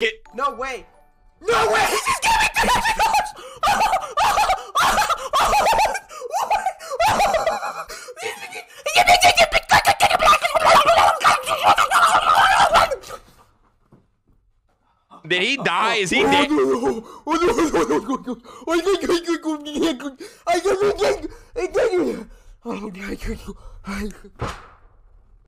Get. No way. No way. He just gave me three hundred dollars. Did he die? Is he dead? I